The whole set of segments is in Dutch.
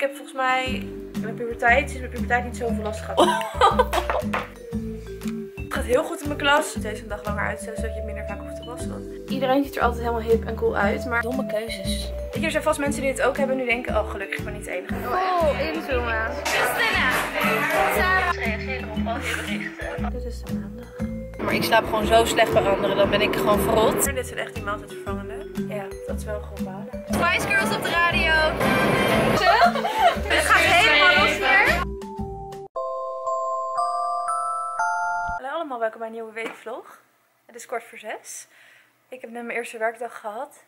Ik heb volgens mij mijn puberteit, sinds mijn puberteit niet zoveel last gehad. Het gaat heel goed in mijn klas. Deze een dag langer uitstellen, zodat je minder vaak hoeft te wassen. Iedereen ziet er altijd helemaal hip en cool uit, maar Domme keuzes. hier zijn vast mensen die het ook hebben en nu denken, oh gelukkig, ik ben niet de enige. Oh, inzoomen. Dit is de maandag. Maar ik slaap gewoon zo slecht bij anderen. Dan ben ik gewoon verrot. Dit zijn echt die maaltijdvervangende. Ja, dat is wel goed balen. Spice Girls op de radio. Het gaat helemaal los hier. Hallo allemaal, welkom bij een nieuwe weekvlog. Het is kwart voor zes. Ik heb net mijn eerste werkdag gehad.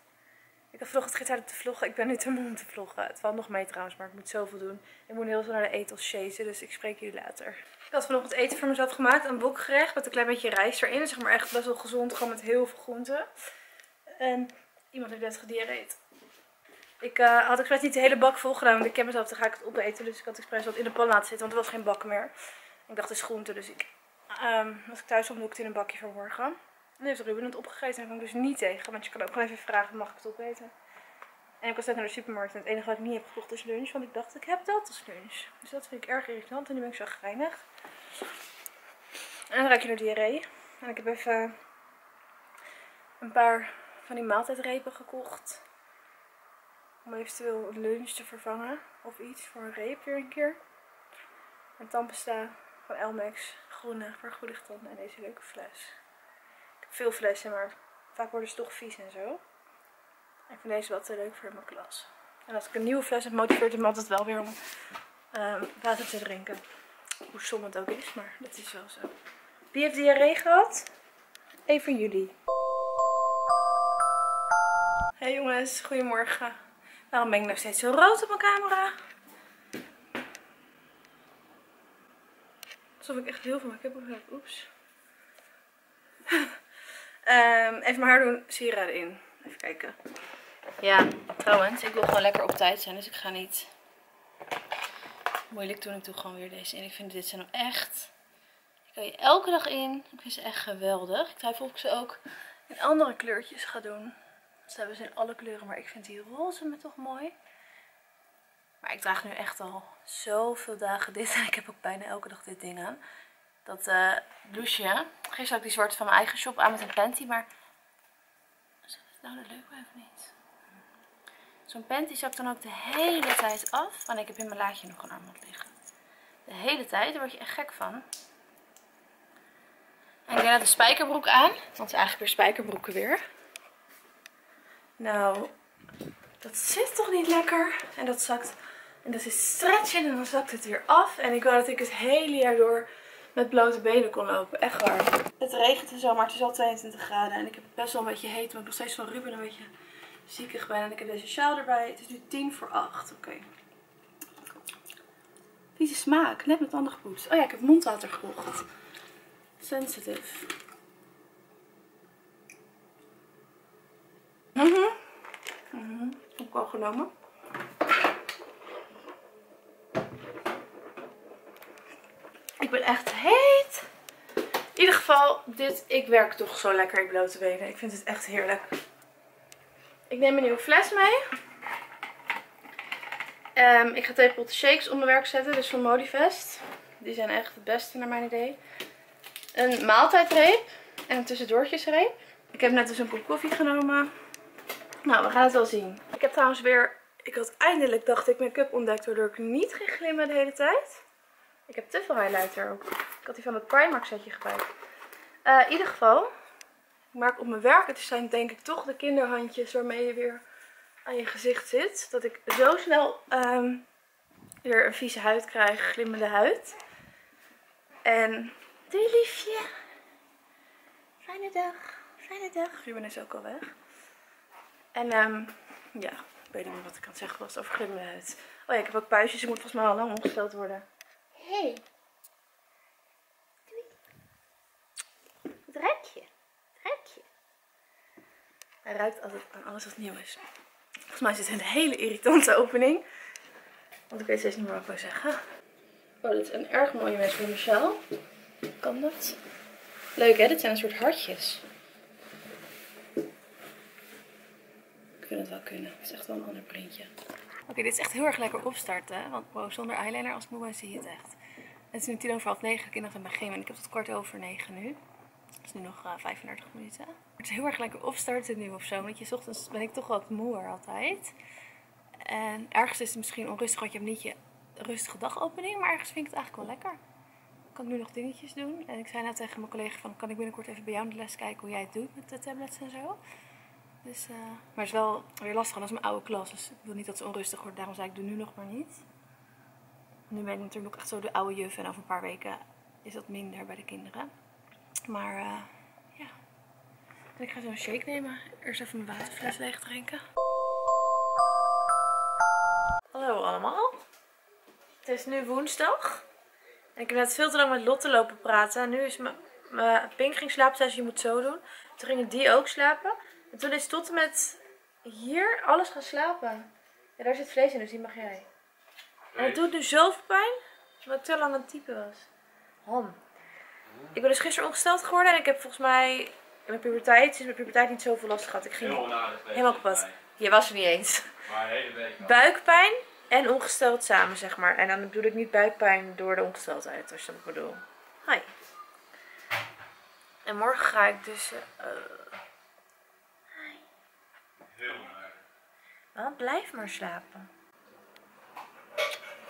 Ik had vanochtend gisteren te vloggen. Ik ben nu te moe om te vloggen. Het valt nog mee trouwens, maar ik moet zoveel doen. Ik moet heel veel naar de etels chasen, dus ik spreek jullie later. Ik had vanochtend eten voor mezelf gemaakt. Een bokgerecht met een klein beetje rijst erin. Zeg maar echt best wel gezond, gewoon met heel veel groenten. En iemand heeft net gediereerd. Ik eh, had expres niet de hele bak vol gedaan, want ik ken mezelf, dan ga ik het opeten. Dus ik had expres wat in de pan laten zitten, want er was geen bak meer. Ik dacht, het is groente, dus ik, ehm, als ik thuis kom, doe ik het in een bakje voor morgen. En heeft Ruben het opgegeten en daar ik dus niet tegen. Want je kan ook gewoon even vragen, mag ik het opeten? En ik was net naar de supermarkt en het enige wat ik niet heb gekocht is lunch. Want ik dacht, ik heb dat als lunch. Dus dat vind ik erg irritant en nu ben ik zo grijnig. En dan raak je naar diarree. En ik heb even een paar van die maaltijdrepen gekocht om eventueel een lunch te vervangen of iets voor een reep weer een keer. En tandpasta van Elmex, groene voor goede tanden en deze leuke fles. Ik heb veel flessen, maar vaak worden ze toch vies en zo. Ik vind deze wel te leuk voor mijn klas. En als ik een nieuwe fles heb, motiveert het me altijd wel weer om ehm, water te drinken. Hoe stom het ook is, maar dat is wel zo. Wie heeft diarree gehad? Even jullie. Hey jongens, goedemorgen. Waarom ben ik nog steeds zo rood op mijn camera? Alsof ik echt heel veel make-up heb. Oeps. Ehm, even mijn haar doen, sieraden in. Even kijken. Ja, trouwens, ik wil gewoon lekker op tijd zijn. Dus ik ga niet moeilijk doen. Ik doe gewoon weer deze in. Ik vind dit zijn nou echt... Ik kan je elke dag in. Ik vind ze echt geweldig. Ik twijfel of ik ze ook In andere kleurtjes ga doen. Ze hebben ze in alle kleuren, maar ik vind die roze me toch mooi. Maar ik draag nu echt al zoveel dagen dit. En ik heb ook bijna elke dag dit ding aan. Dat eh blouseje. Gisteren had ik die zwarte van mijn eigen shop aan met een panty. Maar is het nou leuk of niet? Zo'n panty zakt dan ook de hele tijd af. Want ik heb in mijn laadje nog een armband liggen. De hele tijd. Daar word je echt gek van. En ik net de spijkerbroek aan. Want het is eigenlijk weer spijkerbroeken weer. Nou, dat zit toch niet lekker. En dat zakt. En dat is stretchen en dan zakt het weer af. En ik wou dat ik het hele jaar door met blote benen kon lopen. Echt waar. Het regent en zo, maar het is al 22 graden. En ik heb het best wel een beetje heet. Maar ik nog steeds van Ruben een beetje ziekig ben. En ik heb deze sjaal erbij. Het is nu 10 voor 8. Oké. Vieze smaak. Net met tanden gepoetst. Oh ja, ik heb mondwater gekocht. Sensitive. Mhm. Mhm. Heb ik al genomen. Ik ben echt heet. In ieder geval, dit, ik werk toch zo lekker in blote benen. Ik vind het echt heerlijk. Ik neem een nieuwe fles mee. Ehm, ik ga twee potten shakes mijn werk zetten. Dus van Modivest. Die zijn echt het beste naar mijn idee. Een maaltijdreep. En een tussendoortjesreep. Ik heb net dus een kop koffie genomen. Nou, we gaan het wel zien. Ik heb trouwens weer... Ik had eindelijk, dacht ik, make-up ontdekt waardoor ik niet ging glimmen de hele tijd. Ik heb te veel highlighter ook. Ik had die van het Primark setje gebruikt. Eh, in ieder geval, ik maak op mijn werk, het zijn denk ik toch de kinderhandjes waarmee je weer aan je gezicht zit. Dat ik zo snel ehm, weer een vieze huid krijg, glimmende huid. En, doei liefje. Fijne dag, fijne dag. Ruben is ook al weg. En ehm, ja, ik weet niet meer wat ik aan het zeggen was over glimmende huid. Oh ja, ik heb ook puistjes, ik moet volgens mij al lang omgesteld worden. Hey. Doei. Het ruikt je. Het ruikt je. Hij ruikt altijd aan alles wat nieuw is. Volgens mij is dit een hele irritante opening. Want ik weet steeds niet meer wat ik wil zeggen. Oh, dit is een erg mooie mes voor Michel. Kan dat? Leuk hè? Dit zijn een soort hartjes. Vind het wel kunnen. Het is echt wel een ander printje. Oké, dit is echt heel erg lekker opstarten. Want wow, zonder eyeliner als moe zie je het echt. Het is nu tien over half negen. De kinderen zijn ik heb tot kwart over negen nu. Het is nu nog uh, 35 minuten. Het is heel erg lekker opstarten nu of zo. Want je ochtends ben ik toch wat moeer altijd. En ergens is het misschien onrustig, want je hebt niet je rustige dagopening. Maar ergens vind ik het eigenlijk wel lekker. Kan nu nog dingetjes doen. En ik zei net tegen mijn collega van, kan ik binnenkort even bij jou in de les kijken hoe jij het doet met de tablets en zo. Dus, uh, maar het is wel weer lastig, dat is mijn oude klas. Dus ik wil niet dat ze onrustig wordt. Daarom zei ik, doe nu nog maar niet. Nu ben ik natuurlijk ook echt zo de oude juf. En over een paar weken is dat minder bij de kinderen. Maar uh, ja. En ik ga zo een shake nemen. Eerst even mijn waterfles leeg drinken. Hallo allemaal. Het is nu woensdag. En ik heb net veel te lang met Lotte lopen praten. En nu is mijn Pink ging slapen. Zei ze, je moet zo doen. Toen gingen die ook slapen. En toen is tot en met hier alles gaan slapen. Ja, daar zit vlees in, dus die mag jij. En het doet nu zoveel pijn, omdat ik te lang aan het typen was. Ham. Ik ben dus gisteren ongesteld geworden en ik heb volgens mij in mijn puberteit, sinds mijn puberteit niet zoveel last gehad. Ik ging helemaal kapot. Je was er niet eens. Maar hele week. Buikpijn en ongesteld samen, zeg maar. En dan bedoel ik niet buikpijn door de ongesteldheid, als je dat bedoel. Hi. En morgen ga ik dus... Uh, Heel. Nou, blijf maar slapen.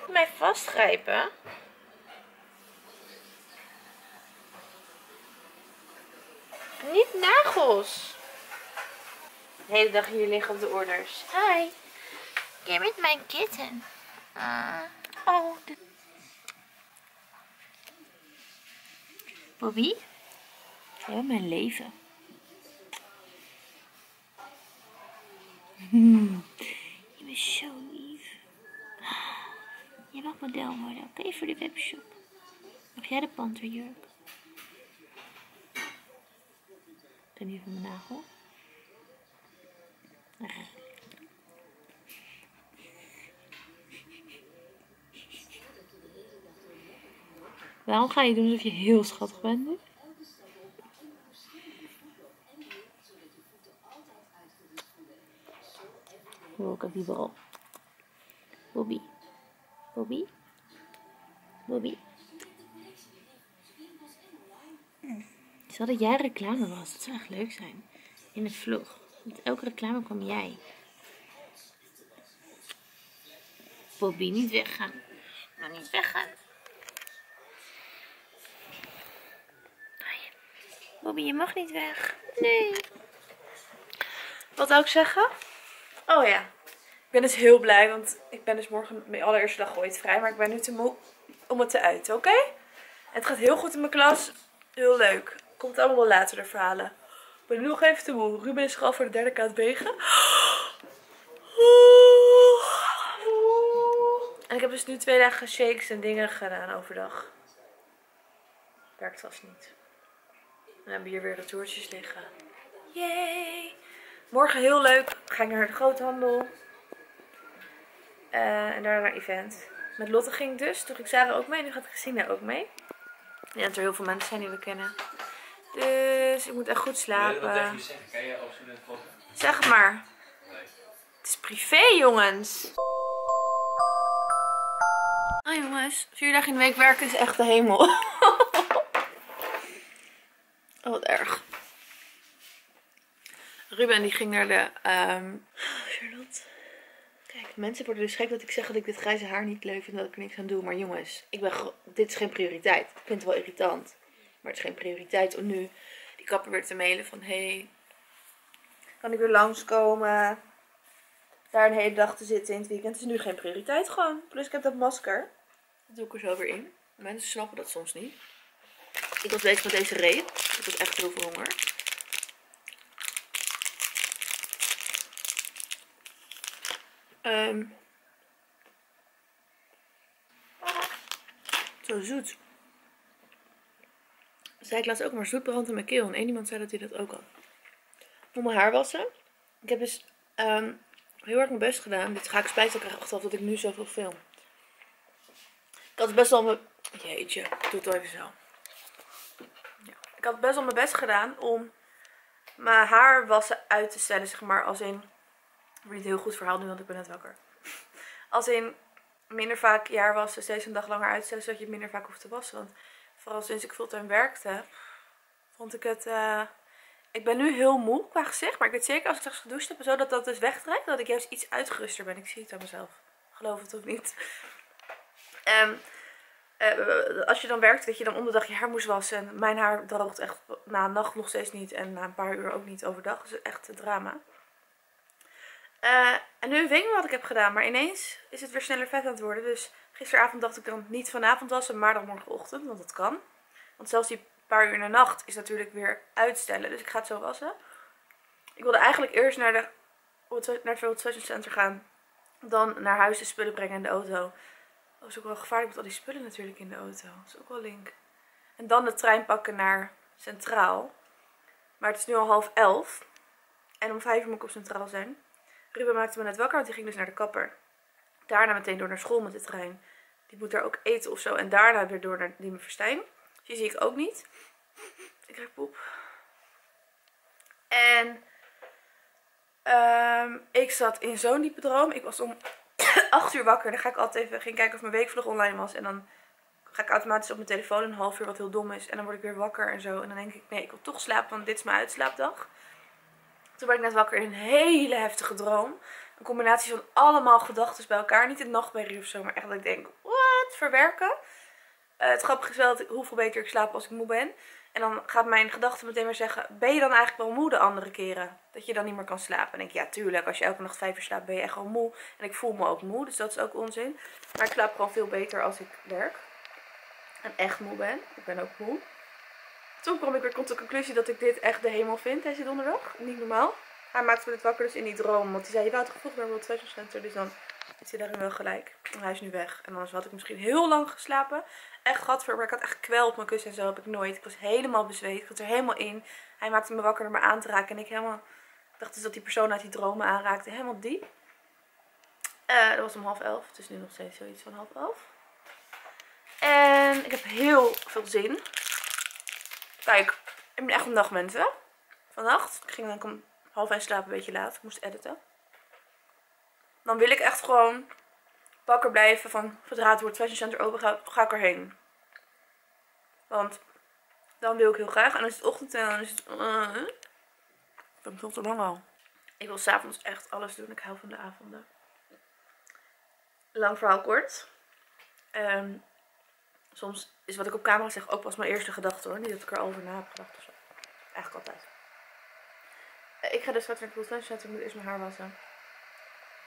Mij vastgrijpen. Niet nagels. De hele dag hier liggen op de orders. Hi. Give it my kitten. Uh, oh. De... Bobby? Bent mijn leven. Hmm. Je bent zo lief. Je mag model worden, oké, voor de webshop. Mag jij de panterjurk? Geniet van mijn nagel. Waarom ga je doen alsof je heel schattig bent nu? Die bal. Bobby. Bobby. Bobby. Zag dat jij reclame was. Dat zou echt leuk zijn. In de vlog. Met elke reclame kwam jij. Bobby, niet weggaan. Nou, niet weggaan. Bobby, je mag niet weg. Nee. Wat ik zeggen? Oh ja. Ik ben dus heel blij, want ik ben dus morgen mijn allereerste dag ooit vrij. Maar ik ben nu te moe om het te uiten, oké? Het gaat heel goed in mijn klas. Heel leuk. Komt allemaal wel later de verhalen. Ik ben nu nog even te moe. Ruben is al voor de derde keer wegen. En ik heb dus nu twee dagen shakes en dingen gedaan overdag. Werkt vast niet. Dan hebben we hier weer retourtjes liggen. Yay! Morgen heel leuk. Ga ik naar de groothandel. Uh, en daarna naar event. Met Lotte ging ik dus. Toen ging Sarah ook mee. Nu gaat Christina ook mee. Ja, dat er heel veel mensen zijn die we kennen. Dus ik moet echt goed slapen. Wil je zeggen? Kan je absoluut? Zeg het maar. Nee. Het is privé, jongens. Ah, jongens. Vier dagen in de week werken is echt de hemel. oh, wat erg. Ruben die ging naar de... ehm. Kijk, mensen worden dus gek dat ik zeg dat ik dit grijze haar niet leuk vind en dat ik er niks aan doe. Maar jongens, ik ben dit is geen prioriteit. Ik vind het wel irritant. Maar het is geen prioriteit om nu die kapper weer te mailen van... Hey, kan ik weer langskomen? Daar een hele dag te zitten in het weekend is nu geen prioriteit gewoon. Plus ik heb dat masker. Dat doe ik er zo weer in. Mensen snappen dat soms niet. Ik was bezig met deze reep. Ik had echt heel veel honger. Ehm zo zoet. Zei ik laatst ook maar zoet brandt in mijn keel. En één iemand zei dat hij dat ook had. Moet mijn haar wassen. Ik heb dus ehm, heel erg mijn best gedaan. Dit ga ik spijt krijgen achteraf dat ik nu zoveel film. Ik had best wel mijn... Jeetje, doe het even zo. Ja. Ik had best wel mijn best gedaan om mijn haar wassen uit te stellen. Zeg maar als in... Ik weet niet heel goed verhaal nu, want ik ben net wakker. Als in minder vaak jaar wassen, steeds een dag langer uitstellen, zodat je minder vaak hoeft te wassen. Want vooral sinds ik fulltime werkte, vond ik het... eh, ik ben nu heel moe qua gezicht, maar ik weet zeker als ik straks gedoucht heb, zodat dat dus wegtrekt, dat ik juist iets uitgeruster ben. Ik zie het aan mezelf. Geloof het of niet. Eh, als je dan werkt, dat je dan om de dag je haar moest wassen. En mijn haar droogt echt na een nacht nog steeds niet. En na een paar uur ook niet overdag. Dus echt een drama. Eh, en nu weet ik wat ik heb gedaan. Maar ineens is het weer sneller vet aan het worden. Dus gisteravond dacht ik dan niet vanavond wassen, maar dan morgenochtend. Want dat kan. Want zelfs die paar uur in de nacht is natuurlijk weer uitstellen. Dus ik ga het zo wassen. Ik wilde eigenlijk eerst naar, de, naar het World Center gaan. Dan naar huis de spullen brengen in de auto. Dat is ook wel gevaarlijk met al die spullen natuurlijk in de auto. Dat is ook wel link. En dan de trein pakken naar Centraal. Maar het is nu al half elf. En om vijf uur moet ik op Centraal zijn. Ruben maakte me net wakker, want die ging dus naar de kapper. Daarna meteen door naar school met de trein. Die moet daar ook eten of zo. En daarna weer door naar Diemen Verstijn. Die zie ik ook niet. Ik krijg poep. En ehm, ik zat in zo'n diepe droom. Ik was om 8 uur wakker. Dan ga ik altijd even ging kijken of mijn weekvlog online was. En dan ga ik automatisch op mijn telefoon een half uur, wat heel dom is. En dan word ik weer wakker en zo. En dan denk ik, nee, ik wil toch slapen, want dit is mijn uitslaapdag. Toen werd ik net wakker in een hele heftige droom. Een combinatie van allemaal gedachten bij elkaar. Niet een nachtmerrie of zo, maar echt dat ik denk, wat, verwerken. Eh, het grappige is wel dat hoeveel beter ik slaap als ik moe ben. En dan gaat mijn gedachte meteen weer zeggen, ben je dan eigenlijk wel moe de andere keren? Dat je dan niet meer kan slapen. En denk ik, ja tuurlijk, als je elke nacht vijf uur slaapt ben je echt gewoon moe. En ik voel me ook moe, dus dat is ook onzin. Maar ik slaap gewoon veel beter als ik werk. En echt moe ben. Ik ben ook moe. Toen kwam ik weer tot de conclusie dat ik dit echt de hemel vind, deze donderdag. Niet normaal. Hij maakte me het wakker dus in die droom. Want hij zei, je wou toch naar World Fashion Center. Dus dan is hij daarin wel gelijk. En hij is nu weg. En anders had ik misschien heel lang geslapen. Echt gadver, maar ik had echt kwel op mijn kussen en zo heb ik nooit. Ik was helemaal bezweet. Ik was er helemaal in. Hij maakte me wakker door me aan te raken. En ik helemaal... Dacht dus dat die persoon uit die dromen aanraakte. Helemaal diep. Eh, dat was om half elf. Het is nu nog steeds zoiets van half elf. En ik heb heel veel zin. Kijk, ik ben echt een dagmensen. Vannacht. Ik ging dan om half één slapen, een beetje laat. Ik moest editen. Dan wil ik echt gewoon wakker blijven van zodra het World Fashion Center open ga ik erheen. Want dan wil ik heel graag. En dan is het ochtend en dan is het... Uh, ik ben veel te lang al. Ik wil s'avonds echt alles doen. Ik hou van de avonden. Lang verhaal kort. Ehm, soms is wat ik op camera zeg ook pas mijn eerste gedachte hoor. Niet dat ik er al over na heb gedacht of zo. Eigenlijk altijd. Eh, Ik ga dus straks naar World Fashion Center. Ik moet eerst mijn haar wassen.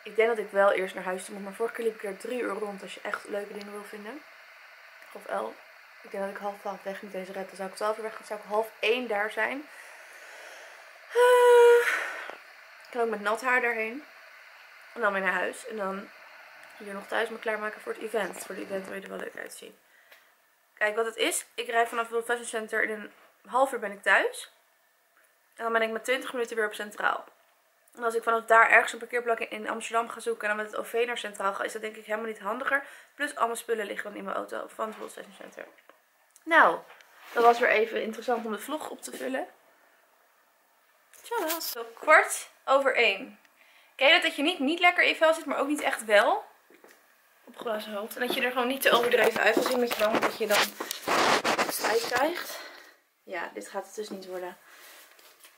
Ik denk dat ik wel eerst naar huis moet. Maar vorige keer liep ik er drie uur rond als je echt leuke dingen wil vinden. Of elf. Ik denk dat ik half twaalf weg niet deze red. Dan zou ik twaalf uur weg gaan. zou ik half één daar zijn. Ik ook met nat haar daarheen. En dan weer naar huis. En dan hier nog thuis me klaarmaken voor het event. Voor het event wil je er wel leuk uitzien. Kijk, wat het is. Ik rijd vanaf het World Fashion Center. In een half uur ben ik thuis. En dan ben ik met 20 minuten weer op Centraal. En als ik vanaf daar ergens een parkeerplek in Amsterdam ga zoeken en dan met het OV naar Centraal ga, is dat denk ik helemaal niet handiger. Plus al mijn spullen liggen dan in mijn auto van het World Fashion Center. Nou, dat was weer even interessant om de vlog op te vullen. Tjallas. Zo kwart over één. Ken je dat dat je niet, niet lekker in vel zit, maar ook niet echt wel? Opgeblazen hoofd. En dat je er gewoon niet te overdreven uit wil zien met je bang dat je dan spijt krijgt. Ja, dit gaat het dus niet worden.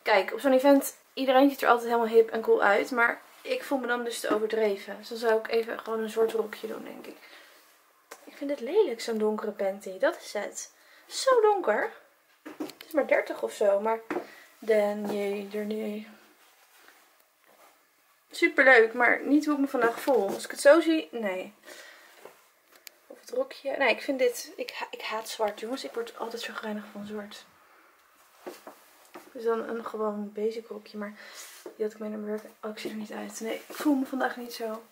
Kijk, op zo'n event, iedereen ziet er altijd helemaal hip en cool uit. Maar ik voel me dan dus te overdreven. Dus dan zou ik even gewoon een zwart rokje doen, denk ik. Ik vind het lelijk, zo'n donkere panty. Dat is het. Zo donker. Het is maar 30 of zo, maar... Dan, jee, er nee. Superleuk, maar niet hoe ik me vandaag voel. Als ik het zo zie, nee. Of het rokje. Nee, ik vind dit... Ik, ik haat zwart, jongens. Ik word altijd zo greinig van zwart. Dus dan een gewoon basic rokje, maar die had ik mee naar mijn werk. Oh, ik zie er niet uit. Nee, ik voel me vandaag niet zo.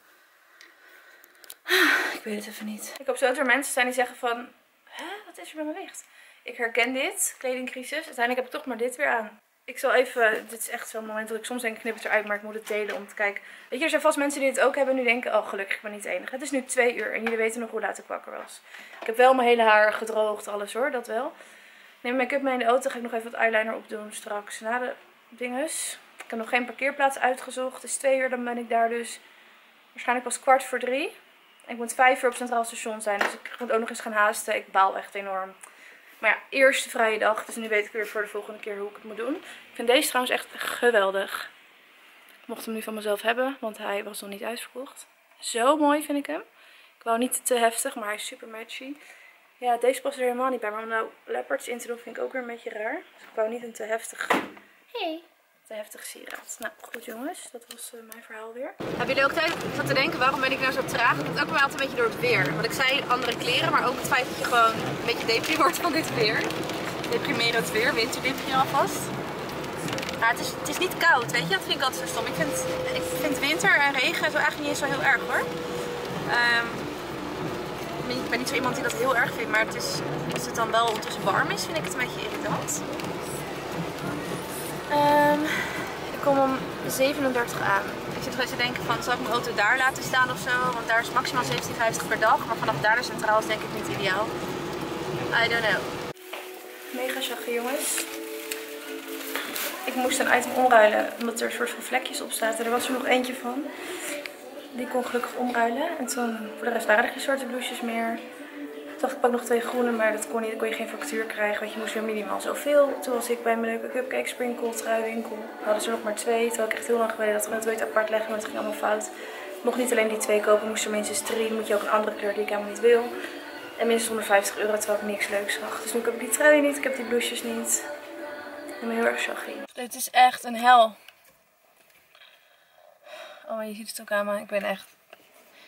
Ik weet het even niet. Ik hoop zo dat er mensen zijn die zeggen van... Hè, wat is er met mijn licht? Ik herken dit, kledingcrisis. Uiteindelijk heb ik toch maar dit weer aan. Ik zal even, dit is echt zo'n moment dat ik soms denk, knip het eruit, maar ik moet het delen om te kijken. Weet je, er zijn vast mensen die het ook hebben en nu denken, oh gelukkig, ik ben niet de enige. Het is nu twee uur en jullie weten nog hoe laat ik wakker was. Ik heb wel mijn hele haar gedroogd, alles hoor, dat wel. Neem make-up mee in de auto, ga ik nog even wat eyeliner opdoen straks na de dinges. Ik heb nog geen parkeerplaats uitgezocht, het is twee uur, dan ben ik daar dus waarschijnlijk pas kwart voor drie. Ik moet vijf uur op Centraal Station zijn, dus ik moet ook nog eens gaan haasten. Ik baal echt enorm. Maar ja, eerste vrije dag, dus nu weet ik weer voor de volgende keer hoe ik het moet doen. Ik vind deze trouwens echt geweldig. Ik mocht hem nu van mezelf hebben, want hij was nog niet uitverkocht. Zo mooi vind ik hem. Ik wou niet te heftig, maar hij is super matchy. Ja, deze past er helemaal niet bij. Maar om nou leopards in te doen vind ik ook weer een beetje raar. Dus ik wou niet een te heftig, Hey. Te heftig sieraad. Nou, goed jongens. Dat was eh, mijn verhaal weer. Hebben jullie ook tijd om te denken, waarom ben ik nou zo traag? Dat komt ook wel altijd een beetje door het weer. Want ik zei andere kleren, maar ook het feit dat je gewoon een beetje depri wordt van dit weer. Deprimerend weer, winterdepri alvast. Maar het is, het is niet koud, weet je? Dat vind ik altijd zo stom. Ik vind, ik vind winter en regen zo eigenlijk niet zo heel erg hoor. Ehm, ik ben- ik ben niet zo iemand die dat heel erg vindt, maar het is, als het dan wel ondertussen warm is, vind ik het een beetje irritant. Ehm, ik kom om 37 aan. Ik zit wel eens te denken van, zal ik mijn auto daar laten staan of zo? Want daar is maximaal 17,50 per dag. Maar vanaf daar naar Centraal is denk ik niet ideaal. I don't know. Mega chagge jongens. Ik moest een item omruilen omdat er een soort van vlekjes op zaten. Er was er nog eentje van. Die kon gelukkig omruilen. En toen, voor de rest waren er geen zwarte blouses meer. Ik, pak nog twee groene, maar dat kon niet. Kon je geen factuur krijgen, want je moest weer minimaal zoveel. Toen was ik bij mijn leuke cupcake sprinkle truiwinkel. Hadden ze nog maar twee, terwijl ik echt heel lang geleden dat gewoon twee apart leggen, maar het ging allemaal fout. Mocht niet alleen die twee kopen, moest er minstens drie. Moet je ook een andere kleur die ik helemaal niet wil. En minstens 150 euro, terwijl ik niks leuks zag. Dus nu heb ik die trui niet, ik heb die blouses niet. Ik ben heel erg chaggy. Dit is echt een hel. Oh, je ziet het ook aan me. Ik ben echt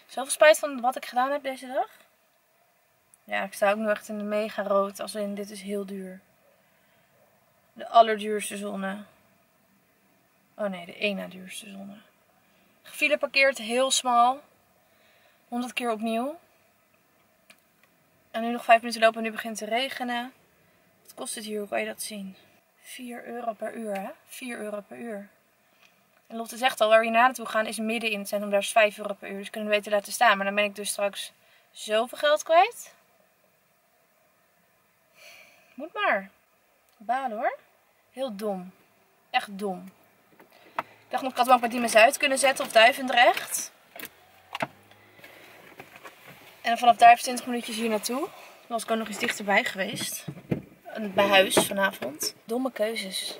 zoveel spijt van wat ik gedaan heb deze dag. Ja, ik sta ook nu echt in de mega rood. Als in, dit is heel duur. De allerduurste zonne. Oh nee, de na duurste zonne. File parkeerd, heel smal. 100 keer opnieuw. En nu nog 5 minuten lopen en nu begint te regenen. Wat kost het hier? Hoe kan je dat zien? 4 euro per uur, hè? 4 euro per uur. En Lotte zegt al, waar we naartoe gaan is midden in het centrum. Daar is 5 euro per uur. Dus kunnen we beter laten staan. Maar dan ben ik dus straks zoveel geld kwijt. Moet maar. Balen hoor. Heel dom. Echt dom. Ik dacht nog, ik had ook bij Diemen Zuid kunnen zetten of Duivendrecht. En vanaf daar even 20 minuutjes hier naartoe. Dan was ik ook nog eens dichterbij geweest. Bij huis vanavond. Domme keuzes.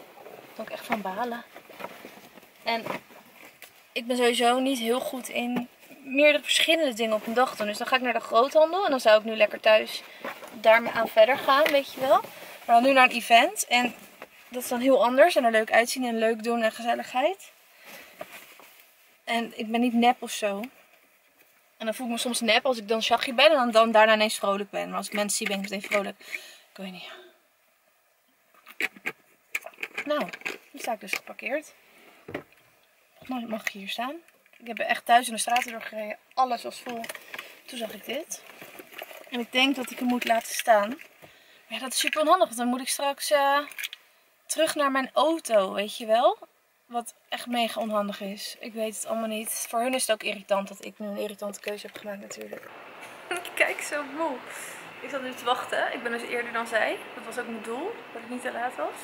Daar ik echt van balen. En ik ben sowieso niet heel goed in meerdere verschillende dingen op een dag doen. Dus dan ga ik naar de groothandel. En dan zou ik nu lekker thuis daarmee aan verder gaan, weet je wel. Maar dan nu naar een event. En dat is dan heel anders. En er leuk uitzien en leuk doen en gezelligheid. En ik ben niet nep of zo. En dan voel ik me soms nep als ik dan shaggy ben. En dan, dan daarna ineens vrolijk ben. Maar als ik mensen zie ben ik meteen vrolijk. Ik weet niet. Nou, nu sta ik dus geparkeerd. Mag ik hier staan. Ik heb echt duizenden straten doorgereden. Alles was vol. Toen zag ik dit. En ik denk dat ik hem moet laten staan. Maar ja, dat is super onhandig. Want dan moet ik straks eh, terug naar mijn auto, weet je wel. Wat echt mega onhandig is. Ik weet het allemaal niet. Voor hun is het ook irritant dat ik nu een irritante keuze heb gemaakt natuurlijk. Kijk zo moe. Ik zat nu te wachten. Ik ben dus eerder dan zij. Dat was ook mijn doel, dat ik niet te laat was.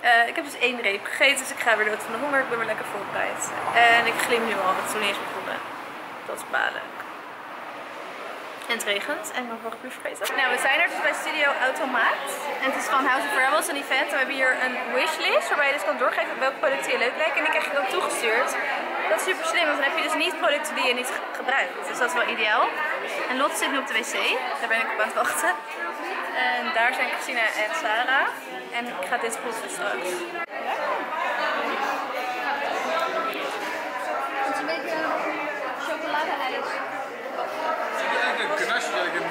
Eh, ik heb dus één reep gegeten, dus ik ga weer dood van de honger. Ik ben weer lekker voorbereid. En ik glim nu al, want niet eens begonnen. Dat is balen. En het regent en wel paraplu vergeten. Nou, we zijn er dus bij Studio Automaat. En het is van House of Rebels, een event. En we hebben hier een wishlist waarbij je dus kan doorgeven welke producten je leuk lijken. En die krijg ik ook toegestuurd. Dat is super slim, want dan heb je dus niet producten die je niet ge- gebruikt. Dus dat is wel ideaal. En Lotte zit nu op de wc. Daar ben ik op aan het wachten. En daar zijn Christina en Sarah. En ik ga dit proeven straks. Het is een beetje chocolade-ijs. Eigenlijk een knasje dat ik een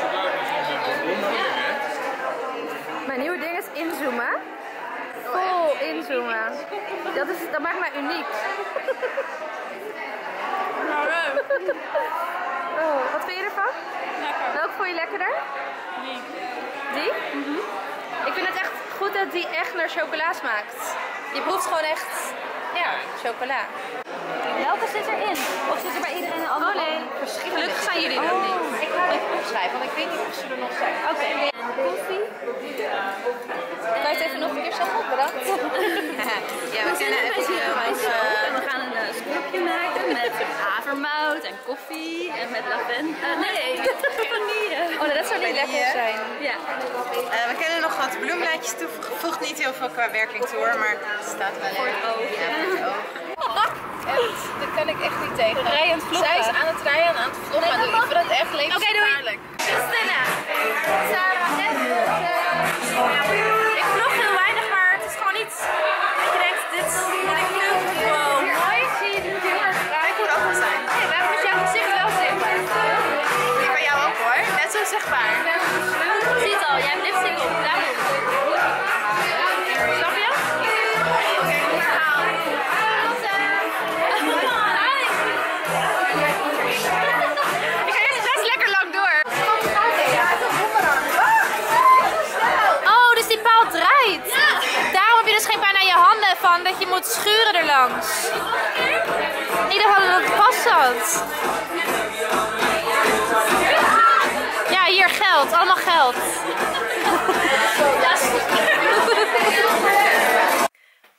chocolade van? Mijn nieuwe ding is inzoomen. Vol inzoomen. Dat, is, dat maakt mij uniek. Oh, wat vind je ervan? Welke vond je lekkerder? Die. Die? Ik vind het echt goed dat die echt naar chocola smaakt. Je proeft gewoon echt, ja, chocola. Welke zit erin? Of zit er bij iedereen een andere? Oh nee, gelukkig zijn jullie er ook niet. Ik ga even opschrijven, want ik weet niet of ze er nog zijn. Oké. Koffie. Kan je het even nog een keer zeggen? Bedankt. ja, we kennen even En we gaan een uh, scoopje maken met havermout en koffie en met lavendel. nee, vanille. Oh, dat zou niet lekker zijn. Ja. Eh, we kunnen nog wat bloemblaadjes toevoegen. niet heel veel qua werking toe hoor, maar het staat wel voor het oog. Ja, voor het oog. Echt, dat kan ik echt niet tegen. Rijden aan het vloggen. Zij is aan het rijden en aan het vloggen. Ik vind het echt levensgevaarlijk. Christina, Sarah en Ik vlog heel weinig, maar het is gewoon iets je denkt, dit wat ik leuk je moet schuren erlangs. Ik dacht dat het vast zat. Ja, hier geld. Allemaal geld.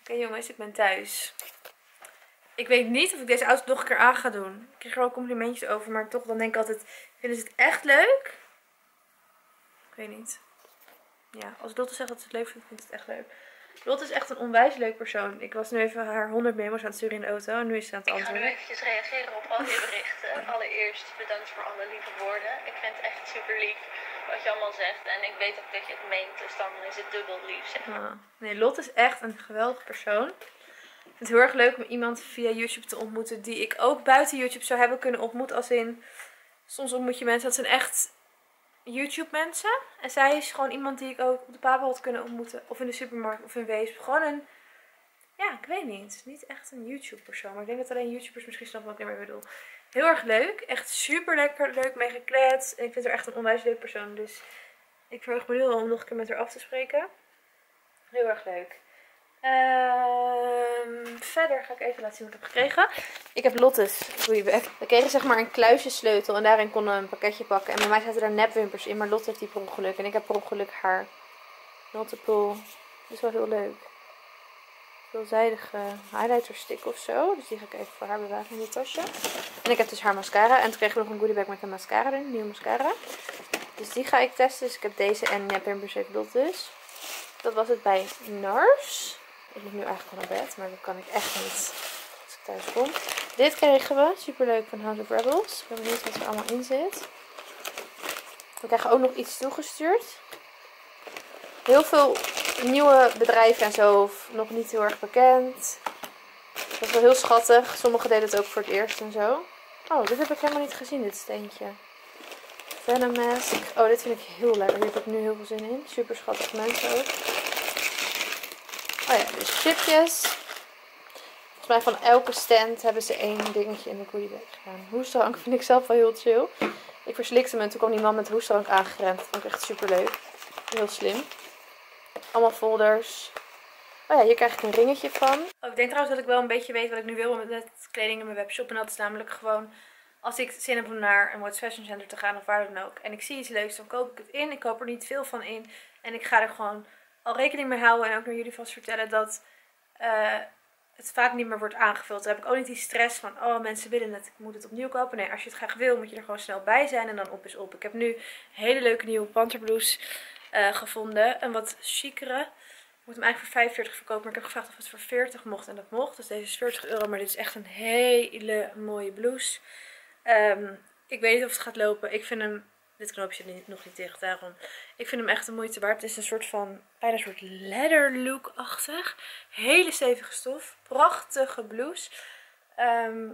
Oké jongens, ik ben thuis. Ik weet niet of ik deze outfit nog een keer aan ga doen. Ik kreeg er wel complimentjes over, maar toch dan denk ik altijd, vinden ze het echt leuk? Ik weet niet. Ja, als Lotte zegt dat ze het leuk vindt ze het echt leuk. Lotte is echt een onwijs leuk persoon. Ik was nu even haar 100 memo's aan het sturen in de auto en nu is ze aan het Ik ga nu antwoorden. eventjes reageren op al je berichten. Allereerst bedankt voor alle lieve woorden. Ik vind het echt super lief wat je allemaal zegt. En ik weet ook dat je het meent, dus dan is het dubbel lief. Zeg. maar. Ah. Nee, Lotte is echt een geweldig persoon. Ik vind het heel erg leuk om iemand via YouTube te ontmoeten die ik ook buiten YouTube zou hebben kunnen ontmoeten. Als in, soms ontmoet je mensen, dat zijn echt YouTube mensen. En zij is gewoon iemand die ik ook op de Papa had kunnen ontmoeten. Of in de supermarkt of in Wees. Gewoon een, ja, ik weet niet. Niet echt een YouTube persoon. Maar ik denk dat alleen YouTubers misschien snappen wat ik ermee bedoel. Heel erg leuk. Echt super lekker leuk mee gekletst. En ik vind haar echt een onwijs leuk persoon. Dus ik verheug me heel om nog een keer met haar af te spreken. Heel erg leuk. Ehm, verder ga ik even laten zien wat ik heb gekregen. Ik heb Lotte's Goodiebag. We kregen zeg maar een kluisjesleutel en daarin konden we een pakketje pakken. En bij mij zaten er nepwimpers in, maar Lotte heeft die per ongeluk. En ik heb per ongeluk haar Nottepool. Dat is wel heel leuk. Veelzijdige highlighter stick of zo. Dus die ga ik even voor haar bewaren in dit tasje. En ik heb dus haar mascara. En toen kregen we nog een goodiebag met een mascara. Een nieuwe mascara. Dus die ga ik testen. Dus ik heb deze en nepwimpers heeft Lotte's. Dat was het bij NARS. Ik moet nu eigenlijk al naar bed, maar dat kan ik echt niet als ik thuis kom. Dit kregen we. Super leuk van House of Rebels. Ik ben benieuwd wat er allemaal in zit. We krijgen ook nog iets toegestuurd. Heel veel nieuwe bedrijven en zo. Nog niet heel erg bekend. Dat is wel heel schattig. Sommigen deden het ook voor het eerst en zo. Oh, dit heb ik helemaal niet gezien, dit steentje. Venom Mask. Oh, dit vind ik heel lekker. Hier heb ik nu heel veel zin in. Super schattig mensen ook. Oh ja, dus chipjes. Volgens mij van elke stand hebben ze één dingetje in de goodiebag gedaan. Hoestdrank vind ik zelf wel heel chill. Ik verslikte me en toen kwam die man met hoestdrank aangerend. Vond ik echt super leuk. Heel slim. Allemaal folders. Oh ja, hier krijg ik een ringetje van. Oh, ik denk trouwens dat ik wel een beetje weet wat ik nu wil met- met kleding in mijn webshop. En dat is namelijk gewoon als ik zin heb om naar een What's Fashion Center te gaan of waar dan ook. En ik zie iets leuks, dan koop ik het in. Ik koop er niet veel van in. En ik ga er gewoon al rekening mee houden. En ook naar jullie vast vertellen dat eh, het vaak niet meer wordt aangevuld. Dan heb ik ook niet die stress van, oh mensen willen het, ik moet het opnieuw kopen. Nee, als je het graag wil, moet je er gewoon snel bij zijn en dan op is op. Ik heb nu een hele leuke nieuwe panterblouse eh, gevonden. Een wat chicere. Ik moet hem eigenlijk voor 45 verkopen, maar ik heb gevraagd of het voor 40 mocht en dat mocht. Dus deze is 40 euro, maar dit is echt een hele mooie blouse. Ehm, ik weet niet of het gaat lopen. Ik vind hem, dit knoopje niet- nog niet dicht, daarom. Ik vind hem echt de moeite waard. Het is een soort van, bijna een soort leather look-achtig. Hele stevige stof. Prachtige blouse. Ehm,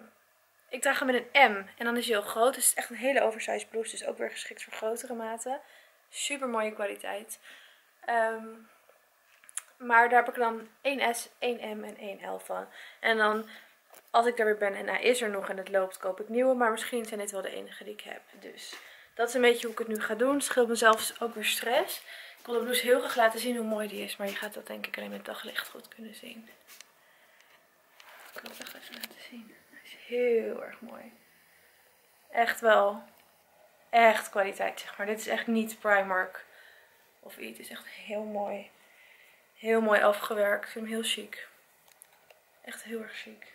ik draag hem in een M en dan is hij heel groot. Dus het is echt een hele oversized blouse. Dus ook weer geschikt voor grotere maten. Super mooie kwaliteit. Ehm, maar daar heb ik dan 1S, 1M en 1L van. En dan, als ik er weer ben en hij is er nog en het loopt, koop ik nieuwe. Maar misschien zijn dit wel de enige die ik heb. Dus dat is een beetje hoe ik het nu ga doen. Scheelt mezelf ook weer stress. Ik wil de blouse heel graag laten zien hoe mooi die is. Maar je gaat dat denk ik alleen met daglicht goed kunnen zien. Ik wil het echt even laten zien. Hij is heel erg mooi. Echt wel. Echt kwaliteit zeg maar. Dit is echt niet Primark of iets. Het is echt heel mooi. Heel mooi afgewerkt. Ik vind hem heel chic. Echt heel erg chic.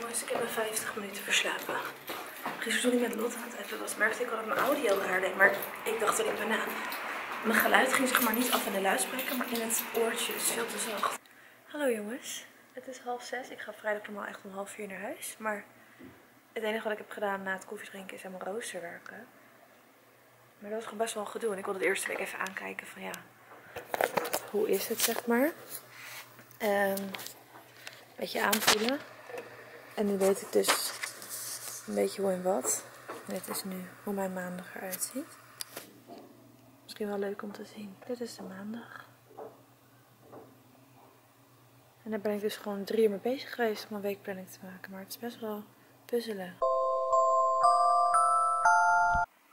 Jongens, ik heb een 50 minuten verslapen. Gisteren toen ik met Lotte aan het even was, merkte ik al dat mijn audio raar deed. Maar ik dacht dat ik bijna... Mijn geluid ging zeg maar niet af in de luidspreker, maar in het oortje. Het is veel te zacht. Hallo jongens. Het is half zes. Ik ga vrijdag normaal echt om half vier naar huis. Maar het enige wat ik heb gedaan na het koffiedrinken is aan mijn rooster werken. Maar dat was gewoon best wel een gedoe. En ik wilde de eerste week even aankijken van ja, hoe is het zeg maar. Ehm, een beetje aanvoelen. En nu weet ik dus een beetje hoe en wat. Dit is nu hoe mijn maandag eruit ziet. Misschien wel leuk om te zien. Dit is de maandag. En daar ben ik dus gewoon drie uur mee bezig geweest om een weekplanning te maken. Maar het is best wel puzzelen.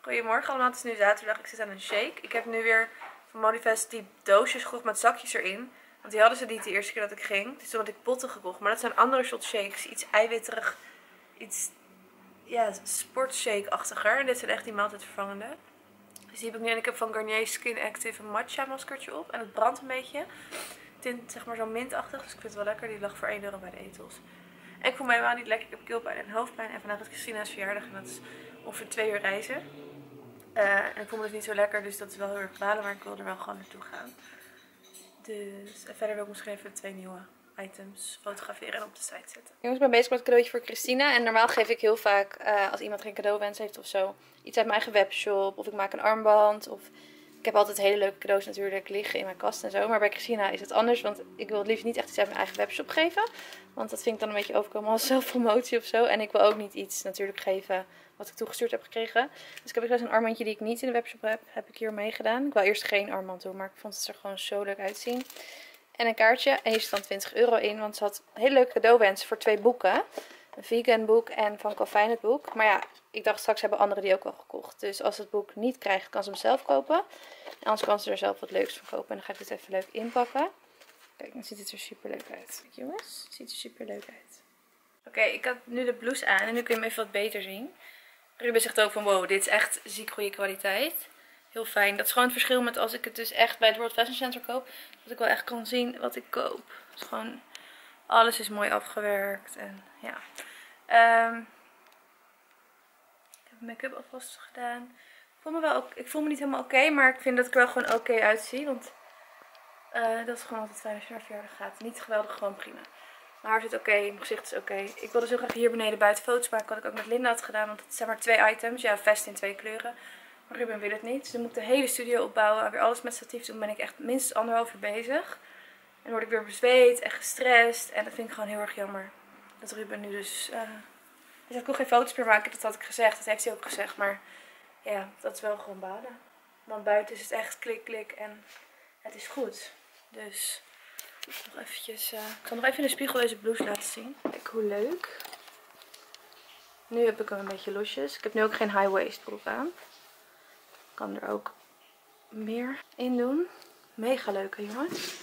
Goedemorgen allemaal, het is nu zaterdag. Ik zit aan een shake. Ik heb nu weer van Modifest die doosjes gekocht met zakjes erin. Want die hadden ze niet de eerste keer dat ik ging. Dus toen had ik potten gekocht. Maar dat zijn andere soort shakes. Iets eiwitterig. Iets ja, sportshake-achtiger. En dit zijn echt die maaltijdvervangende. Dus die heb ik nu. En ik heb van Garnier Skin Active een matcha maskertje op. En het brandt een beetje. Tint zeg maar zo mintachtig. Dus ik vind het wel lekker. Die lag voor 1 euro bij de etels. En ik voel me helemaal niet lekker. Ik heb keelpijn en hoofdpijn. En vandaag is Christina's verjaardag. En dat is ongeveer twee uur reizen. Eh, en ik voel me dus niet zo lekker. Dus dat is wel heel erg balen. Maar ik wil er wel gewoon naartoe gaan. Dus en verder wil ik misschien even twee nieuwe items fotograferen en op de site zetten. Jongens, ik ben bezig met een cadeautje voor Christina. En normaal geef ik heel vaak, eh, als iemand geen cadeauwens heeft of zo, iets uit mijn eigen webshop. Of ik maak een armband. Of ik heb altijd hele leuke cadeaus natuurlijk liggen in mijn kast en zo. Maar bij Christina is het anders. Want ik wil het liefst niet echt iets uit mijn eigen webshop geven. Want dat vind ik dan een beetje overkomen als zelfpromotie of zo. En ik wil ook niet iets natuurlijk geven wat ik toegestuurd heb gekregen. Dus ik heb dus een armbandje die ik niet in de webshop heb, heb ik hier meegedaan. Ik wou eerst geen armband doen, maar ik vond het er gewoon zo leuk uitzien. En een kaartje. En hier staat 20 euro in, want ze had hele leuke cadeauwens voor twee boeken. Een vegan boek en van Calvin het boek. Maar ja, ik dacht straks hebben anderen die ook wel gekocht. Dus als ze het boek niet krijgt, kan ze hem zelf kopen. En anders kan ze er zelf wat leuks van kopen. En dan ga ik dit even leuk inpakken. Kijk, dan ziet het er super leuk uit. Kijk jongens, het ziet er super leuk uit. Oké, ik had nu de blouse aan en nu kun je hem even wat beter zien. Ruben zegt ook van wow, dit is echt ziek goede kwaliteit. Heel fijn. Dat is gewoon het verschil met als ik het dus echt bij het World Fashion Center koop. Dat ik wel echt kan zien wat ik koop. Dus gewoon, alles is mooi afgewerkt. En ja. Ehm, ik heb make-up alvast gedaan. Ik voel me, wel, ik voel me niet helemaal oké, maar ik vind dat ik wel gewoon oké uitzie. Want eh, dat is gewoon altijd fijn als je naar verjaardag gaat. Niet geweldig, gewoon prima. Mijn haar zit oké, mijn gezicht is oké. Ik wilde zo graag hier beneden buiten foto's maken, wat ik ook met Linda had gedaan. Want het zijn maar twee items. Ja, vest in twee kleuren. Ruben wil het niet. Dus dan moet ik de hele studio opbouwen. En weer alles met statief doen. ben ik echt minstens anderhalf uur bezig. En dan word ik weer bezweet en gestrest. En dat vind ik gewoon heel erg jammer. Dat Ruben nu dus... eh dus ik wil geen foto's meer maken, dat had ik gezegd. Dat heeft hij ook gezegd. Maar ja, dat is wel gewoon baden. Want buiten is het echt klik klik en het is goed. Dus nog eventjes... eh, ik zal nog even in de spiegel deze blouse laten zien. Kijk hoe leuk. Nu heb ik hem een beetje losjes. Ik heb nu ook geen high waist broek aan. Kan er ook meer in doen. Mega leuke jongens.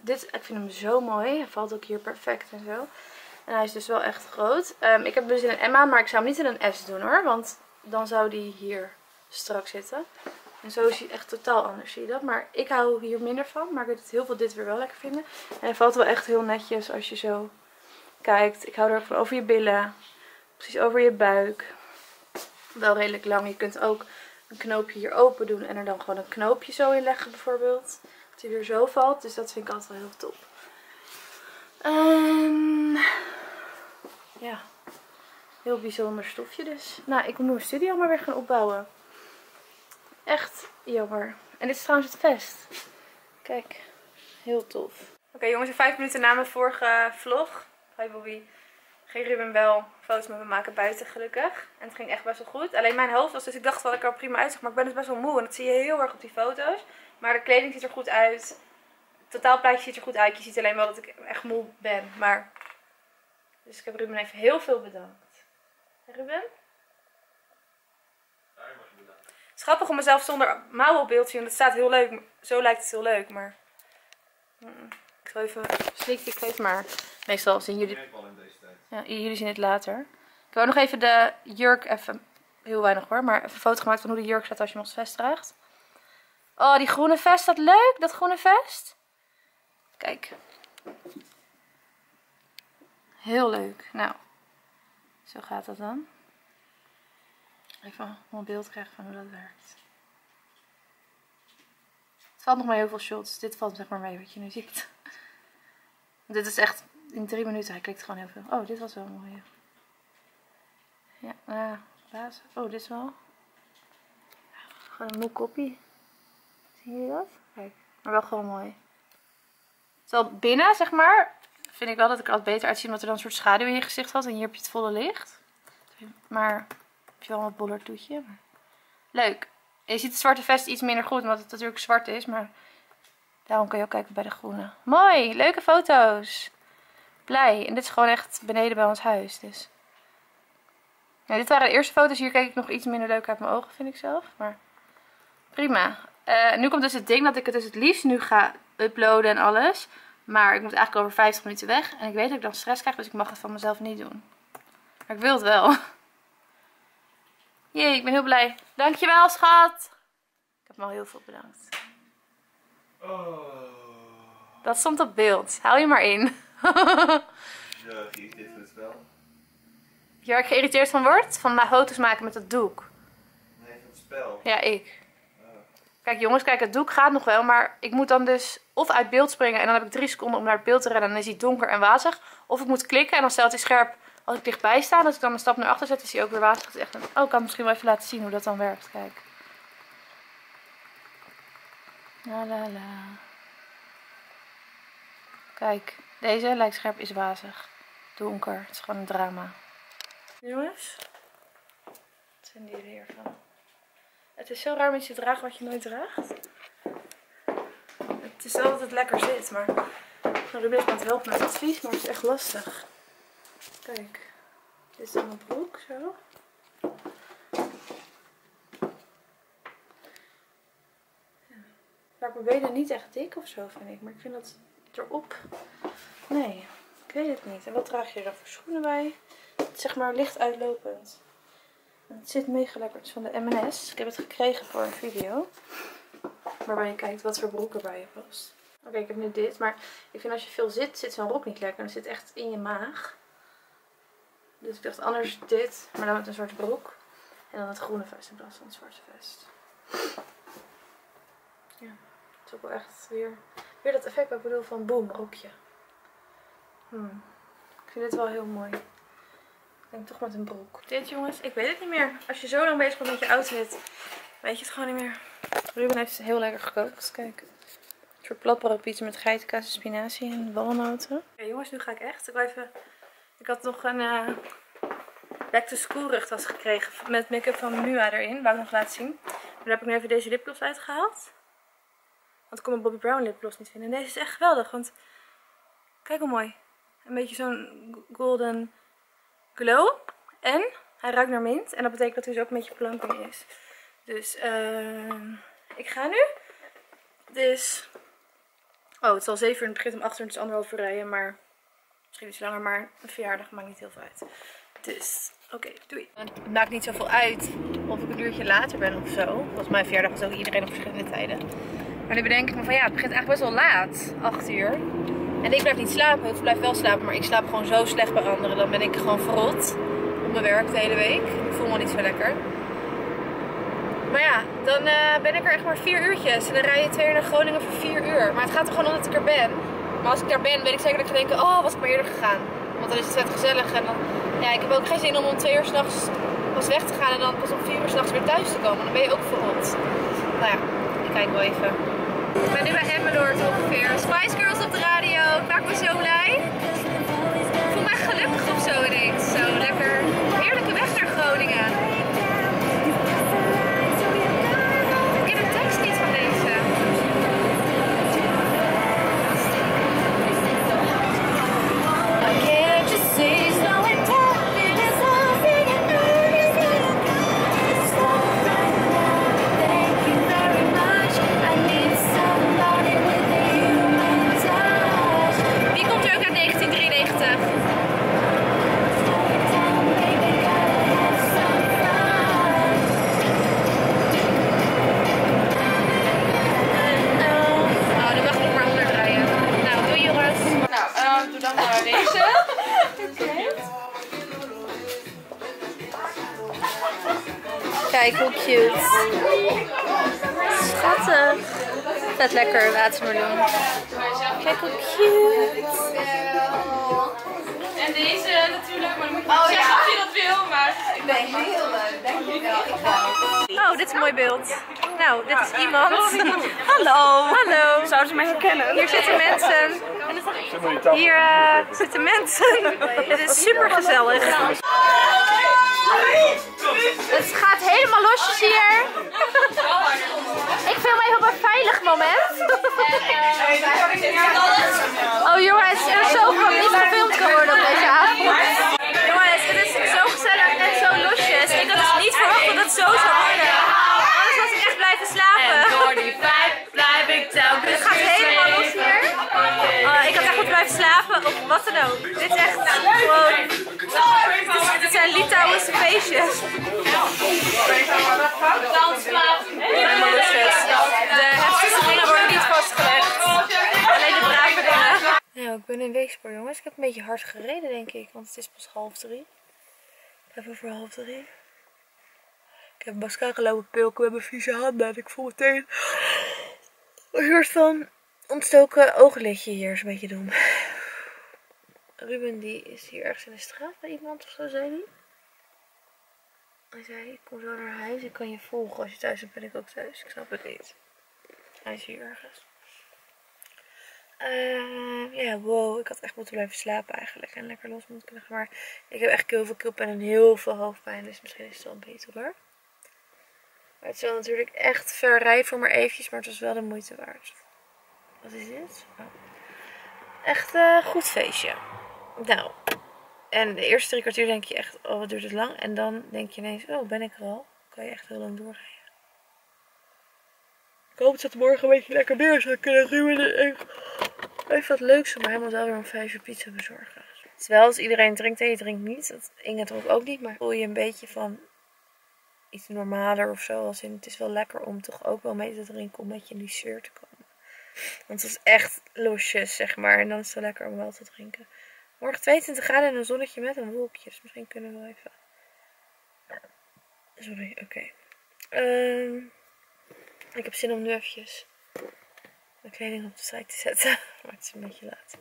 Dit, ik vind hem zo mooi. Hij valt ook hier perfect en zo. En hij is dus wel echt groot. Ehm, ik heb dus in een aan, maar ik zou hem niet in een S doen hoor. Want dan zou die hier strak zitten. En zo is hij echt totaal anders, zie je dat? Maar ik hou hier minder van. Maar ik weet heel veel dit weer wel lekker vinden. En hij valt wel echt heel netjes als je zo kijkt. Ik hou er ook van over je billen. Precies over je buik. Wel redelijk lang. Je kunt ook een knoopje hier open doen. En er dan gewoon een knoopje zo in leggen bijvoorbeeld. Dat hij weer zo valt. Dus dat vind ik altijd wel heel top. Ehm, ja. Heel bijzonder stofje dus. Nou, ik moet mijn studio maar weer gaan opbouwen. Echt jammer. En dit is trouwens het vest. Kijk, heel tof. Oké jongens, in vijf minuten na mijn vorige vlog. Hi Bobby. Ging Ruben wel foto's met me maken buiten gelukkig. En het ging echt best wel goed. Alleen mijn hoofd was dus, ik dacht dat ik er prima uitzag. Maar ik ben dus best wel moe. En dat zie je heel erg op die foto's. Maar de kleding ziet er goed uit. Het totaalplaatje ziet er goed uit. Je ziet alleen wel dat ik echt moe ben. Maar... Dus ik heb Ruben even heel veel bedankt. Ruben? Het is grappig om mezelf zonder mouwen op beeld te zien. Het staat heel leuk. Zo lijkt het heel leuk. Maar... Mm, Ik zal even sneak peek geven. Maar meestal zien jullie... Jullie zien het later. Ik wou nog even de jurk even... Heel weinig hoor. Maar even een foto gemaakt van hoe de jurk staat als je hem als vest draagt. Oh, die groene vest, dat leuk? Dat groene vest? Kijk. Heel leuk. Nou, zo gaat dat dan. Even een beeld krijgen van hoe dat werkt. Het valt nog maar heel veel shots. Dit valt zeg maar mee wat je nu ziet. Dit is echt in drie minuten. Hij klikt gewoon heel veel. Oh, dit was wel mooi. Ja, nou basis. Oh, dit is wel. Gewoon een moe kopie. Zie je dat? Kijk, maar wel gewoon mooi. Terwijl binnen, zeg maar, vind ik wel dat ik er altijd beter uitzie omdat er dan een soort schaduw in je gezicht had. En hier heb je het volle licht. Maar heb je wel een boller toetje. Leuk. Je ziet de zwarte vest iets minder goed, omdat het natuurlijk zwart is. Maar daarom kan je ook kijken bij de groene. Mooi, leuke foto's. Blij. En dit is gewoon echt beneden bij ons huis. Dus. Ja, dit waren de eerste foto's. Hier kijk ik nog iets minder leuk uit mijn ogen, vind ik zelf. Maar prima. Eh, nu komt dus het ding dat ik het dus het liefst nu ga uploaden en alles. Maar ik moet eigenlijk over 50 minuten weg. En ik weet dat ik dan stress krijg, dus ik mag het van mezelf niet doen. Maar ik wil het wel. Jee, ik ben heel blij. Dankjewel, schat. Ik heb hem al heel veel bedankt. Dat stond op beeld. Haal je maar in. Zo, dit het wel. Je waar ik geïrriteerd van word? Van mijn foto's maken met dat doek. Nee, van het spel. Ja, ik. Kijk jongens, kijk het doek gaat nog wel, maar ik moet dan dus of uit beeld springen en dan heb ik drie seconden om naar het beeld te rennen en dan is hij donker en wazig. Of ik moet klikken en dan stelt hij scherp als ik dichtbij sta. Als ik dan een stap naar achter zet, is hij ook weer wazig. Het is echt een... Oh, ik kan het misschien wel even laten zien hoe dat dan werkt. Kijk. La la la. Kijk, deze lijkscherp is wazig. Donker. Het is gewoon een drama. Jongens, wat vinden jullie hiervan? Het is zo raar met je dragen wat je nooit draagt. Het is wel dat het lekker zit, maar is aan het helpen met advies, maar het is echt lastig. Kijk, dit is dan mijn broek, zo. Maakt mijn benen niet echt dik of zo, vind ik. Maar ik vind dat erop... Nee, ik weet het niet. En wat draag je er voor schoenen bij? Het is zeg maar licht uitlopend. En het zit mega lekker. Het is van de M&S. Ik heb het gekregen voor een video. Waarbij je kijkt wat voor broek erbij je past. Oké, ik heb nu dit. Maar ik vind als je veel zit, zit zo'n rok niet lekker. Dan zit echt in je maag. Dus ik dacht anders dit, maar dan met een zwarte broek. En dan het groene vest in plaats van het zwarte vest. Ja, ook wel echt weer, weer dat effect wat ik bedoel van boom, rokje. Hmm. Ik vind dit wel heel mooi. Ik denk toch met een broek. Dit jongens, ik weet het niet meer. Als je zo lang bezig bent met je outfit, weet je het gewoon niet meer. Ruben heeft heel lekker gekookt. Kijk. Een soort pizza met geitenkaas, spinazie en walnoten. Oké jongens, nu ga ik echt. Ik, even... ik had nog een uh, back to school rugtas gekregen met make-up van Mua erin. Wou ik nog laten zien. Maar daar heb ik nu even deze lipgloss uitgehaald. Want ik kon mijn Bobbi Brown lipgloss niet vinden. En deze is echt geweldig, want kijk hoe mooi. Een beetje zo'n golden glow. En hij ruikt naar mint. En dat betekent dat hij dus ook een beetje planking is. Dus uh, ik ga nu. Dus. Oh, het is al 7 uur en het begint om 8 uur. Het is anderhalf uur rijden. Maar misschien iets langer. Maar een verjaardag maakt niet heel veel uit. Dus, oké, doei. Het maakt niet zoveel uit of ik een uurtje later ben of zo. Volgens mijn verjaardag is ook iedereen op verschillende tijden. Maar nu bedenk ik me van ja, het begint eigenlijk best wel laat. 8 uur. En ik blijf niet slapen. Ik blijf wel slapen. Maar ik slaap gewoon zo slecht bij anderen. Dan ben ik gewoon verrot op mijn werk de hele week. Ik voel me niet zo lekker. Maar ja, dan uh, ben ik er echt maar vier uurtjes. En dan rij je twee uur naar Groningen voor vier uur. Maar het gaat er gewoon om dat ik er ben. Maar als ik daar ben, weet ik zeker dat ik ga denken, oh, was ik maar eerder gegaan. Want dan is het vet gezellig. En dan, ja, ik heb ook geen zin om om twee uur s'nachts pas weg te gaan. En dan pas om vier uur s'nachts weer thuis te komen. Dan ben je ook verrot. Nou ja, ik kijk wel even. Ik ben nu bij Emmeloord ongeveer. Spice Girls op de radio. Ik maak me zo blij. Ik voel me gelukkig of zo ineens. Zo lekker. Heerlijke weg naar Groningen. Kijk hoe cute. Schattig. Vet lekker watermeloen. Kijk hoe cute. En deze natuurlijk, maar dan moet je niet zeggen of je dat wil, maar... Nee, heel leuk. Dankjewel. Oh, dit is een mooi beeld. Nou, dit is iemand. Hallo. Hallo. Zouden ze mij herkennen? Hier zitten mensen. Hier eh, zitten mensen. Het is super gezellig. Het gaat helemaal losjes hier. Ik film even op een veilig moment. Oh jongens, er is zoveel niet gefilmd kan worden op deze avond. Jongens, het is zo gezellig en zo losjes. Ik had dus niet verwacht dat het zo zou worden. Anders was ik echt blijven slapen. Door die blijf ik telkens Het gaat helemaal ik slapen of wat dan ook. Dit is echt gewoon... Dit zijn Litouwense feestjes. De heftigste dingen worden niet vastgelegd. Alleen de brave dingen. Nou, ik ben in Weespoor jongens. Ik heb een beetje hard gereden denk ik. Want het is pas half drie. Even voor half drie. Ik heb mascara lopen pilken. We hebben vieze handen. En ik voel meteen een soort van ontstoken ooglidje hier. is een beetje dom. Ruben die is hier ergens in de straat bij iemand of zo, zei hij. Hij zei, ik kom zo naar huis. Ik kan je volgen. Als je thuis bent, ben ik ook thuis. Ik snap het niet. Hij is hier ergens. Eh, ja, wow. Ik had echt moeten blijven slapen eigenlijk. En lekker los moeten liggen. Maar ik heb echt heel veel keelpijn en heel veel hoofdpijn. Dus misschien is het wel beter hoor. Maar het is wel natuurlijk echt ver rijden voor maar eventjes. Maar het was wel de moeite waard. Wat is dit? Oh. Echt een goed feestje. Nou. En de eerste drie kwartier denk je echt, oh wat duurt het lang. En dan denk je ineens, oh ben ik er al. Kan je echt heel lang doorrijden. Ik hoop dat het morgen een beetje lekker weer zou kunnen ruwen. Even wat leuks hij moet wel weer om vijf uur pizza bezorgen. Terwijl als iedereen drinkt en je drinkt niet. Dat Inge dronk ook niet, maar voel je een beetje van iets normaler of zo. Als in, het is wel lekker om toch ook wel mee te drinken om een beetje in die sfeer te komen. Want het is echt losjes, zeg maar. En dan is het wel lekker om wel te drinken. Morgen 22 graden en een zonnetje met een wolkje. Dus misschien kunnen we even... Sorry, oké. Ehm, ik heb zin om nu eventjes mijn kleding op de site te zetten. Maar het is een beetje laat.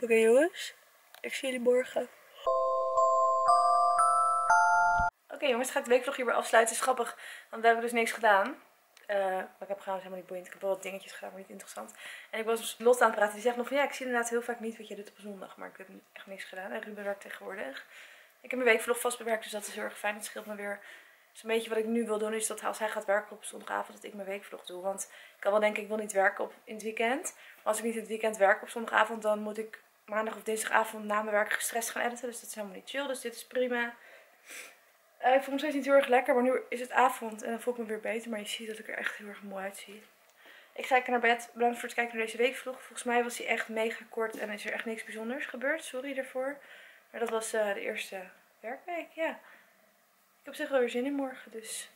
Oké jongens, ik zie jullie morgen. Oké jongens, ga de weekvlog hierbij afsluiten. Het is grappig, want we hebben dus niks gedaan. Maar ik heb is helemaal niet boeiend. Ik heb wel wat dingetjes gedaan, maar niet interessant. En ik was dus Lotte aan het praten. Die zegt nog van ja, ik zie inderdaad heel vaak niet wat je doet op zondag. Maar ik heb echt niks gedaan. En Ruben werkt tegenwoordig. Ik heb mijn weekvlog vast bewerkt, dus dat is heel erg fijn. Het scheelt me weer. Dus een beetje wat ik nu wil doen is dat als hij gaat werken op zondagavond, dat ik mijn weekvlog doe. Want ik kan wel denken, ik wil niet werken op, in het weekend. Maar als ik niet in het weekend werk op zondagavond, dan moet ik maandag of dinsdagavond na mijn werk gestrest gaan editen. Dus dat is helemaal niet chill. Dus dit is prima. Uh, ik voel me steeds niet heel erg lekker, maar nu is het avond en dan voel ik me weer beter. Maar je ziet dat ik er echt heel erg mooi uitzie. Ik ga lekker naar bed. Bedankt voor het kijken naar deze weekvlog. Volgens mij was hij echt mega kort en is er echt niks bijzonders gebeurd. Sorry daarvoor. Maar dat was uh, de eerste werkweek, ja. Ik heb zich wel weer zin in morgen, dus.